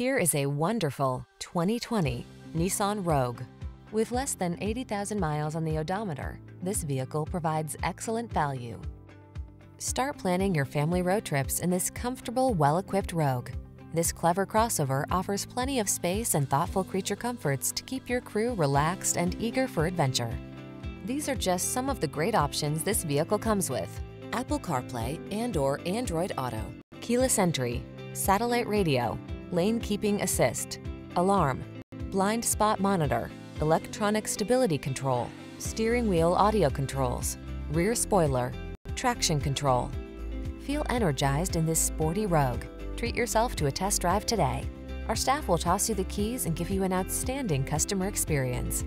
Here is a wonderful 2020 Nissan Rogue. With less than 80,000 miles on the odometer, this vehicle provides excellent value. Start planning your family road trips in this comfortable, well-equipped Rogue. This clever crossover offers plenty of space and thoughtful creature comforts to keep your crew relaxed and eager for adventure. These are just some of the great options this vehicle comes with. Apple CarPlay and or Android Auto, keyless entry, satellite radio, lane keeping assist, alarm, blind spot monitor, electronic stability control, steering wheel audio controls, rear spoiler, traction control. Feel energized in this sporty Rogue. Treat yourself to a test drive today. Our staff will toss you the keys and give you an outstanding customer experience.